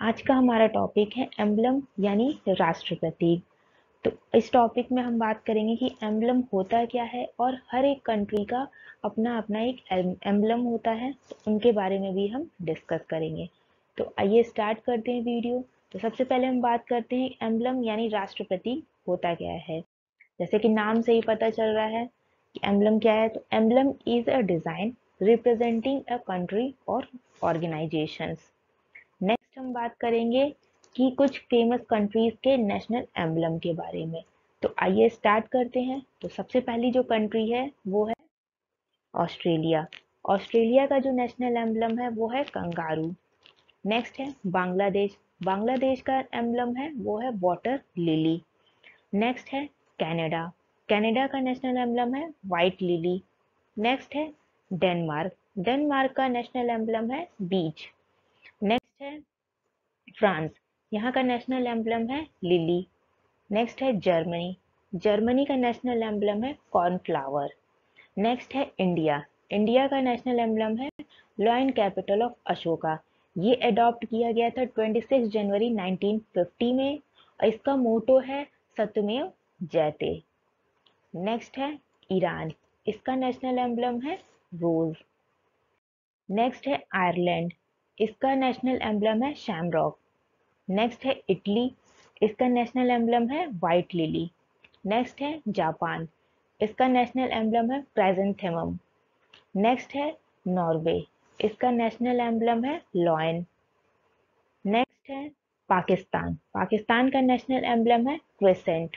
आज का हमारा टॉपिक है एम्बलम यानी राष्ट्र प्रतीक। तो इस टॉपिक में हम बात करेंगे कि एम्बलम होता क्या है और हर एक कंट्री का अपना अपना एक एम्बलम होता है तो उनके बारे में भी हम डिस्कस करेंगे। तो आइए स्टार्ट करते हैं वीडियो तो सबसे पहले हम बात करते हैं एम्बलम यानी राष्ट्र प्रतीक होता क्या है। जैसे कि नाम से ही पता चल रहा है कि एम्बलम क्या है तो emblem is a design representing a country और ऑर्गेनाइजेशंस हम बात करेंगे कि कुछ फ़ेमस कंट्रीज़ के नेशनल एम्बलम के बारे में। तो आइए स्टार्ट करते हैं। तो सबसे पहली जो कंट्री है, वो है ऑस्ट्रेलिया ऑस्ट्रेलिया का जो नेशनल एम्बलम है, वो है कंगारू नेक्स्ट है बांग्लादेश बांग्लादेश का एम्बलम है, वो है वाटर लिली नेक्स्ट है कनाडा कनाडा का नेशनल एम्बलम है वाइट लिली नेक्स्ट है डेनमार्क डेनमार्क का नेशनल एम्बलम है बीच नेक्स्ट है फ्रांस। यहाँ का नेशनल एम्बलम है लिली। नेक्स्ट है जर्मनी। जर्मनी का नेशनल एम्बलम है कॉर्नफ्लावर। नेक्स्ट है इंडिया। इंडिया का नेशनल एम्बलम है लॉयन कैपिटल ऑफ़ अशोका। ये अडॉप्ट किया गया था 26 जनवरी 1950 में और इसका मोटो है सत्यमेव जयते। नेक्स्ट है ईरान। इसका नेशनल एम्बलम है रोज। नेक्स्ट है आयरलैंड। इसका नेशनल एम्बलम है शैमरॉक। नेक्स्ट है इटली। इसका नेशनल एम्बलम है वाइट लिली नेक्स्ट है जापान। इसका नेशनल एम्बलम है प्रेजेंथेमम नेक्स्ट है नॉर्वे। इसका नेशनल एम्बलम है लॉयन नेक्स्ट है पाकिस्तान। पाकिस्तान का नेशनल एम्बलम है क्रिसेंट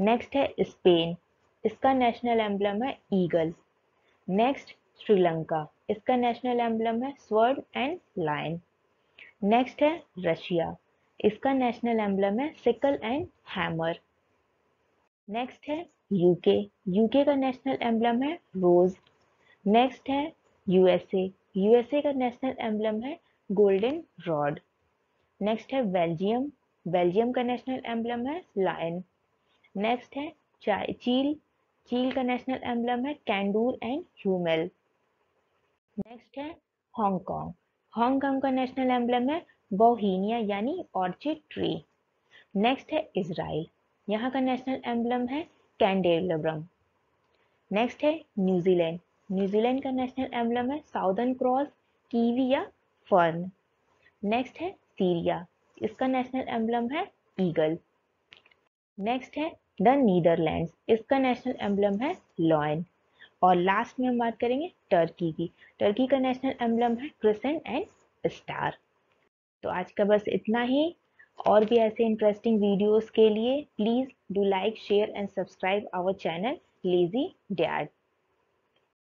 नेक्स्ट है स्पेन इसका नेशनल एम्बलम है ईगल नेक्स्ट श्रीलंका। इसका नेशनल एम्बलम है स्वर्ड एंड लाइन नेक्स्ट है रशिया। इसका नेशनल एम्बलम है सिकल एंड हैमर नेक्स्ट है यूके यूके का नेशनल एम्बलम है रोज नेक्स्ट है यूएसए यूएसए का नेशनल एम्बलम है गोल्डन रॉड नेक्स्ट है बेल्जियम बेल्जियम का नेशनल एम्बलम है लायन नेक्स्ट है चील चील का नेशनल एम्बलम है कैंडूर एंड ह्यूमेल नेक्स्ट है हांगकांग हांगकांग का नेशनल एम्बलम है बोहीनिया यानी ऑर्चिड ट्री। नेक्स्ट है इसराइल यहाँ का नेशनल एम्बलम है कैंडेलब्रम नेक्स्ट है न्यूजीलैंड न्यूजीलैंड का नेशनल एम्बलम है साउदर्न क्रॉस कीवी या फर्न नेक्स्ट है सीरिया इसका नेशनल एम्बलम है ईगल नेक्स्ट है द नीदरलैंड्स इसका नेशनल एम्बलम है लॉयन और लास्ट में हम बात करेंगे टर्की की। टर्की का नेशनल एम्बलम है क्रिसेंट एंड स्टार तो आज का बस इतना ही। और भी ऐसे इंटरेस्टिंग वीडियोस के लिए please do like share and subscribe our channel lazy dad